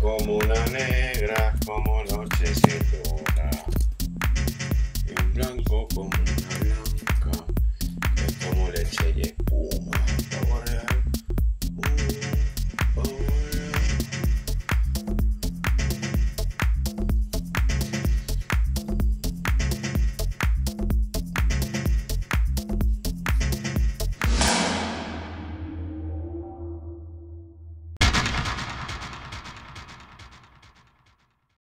como una negra, como noche se llora. Y blanco como una blanca, que como leche y espuma.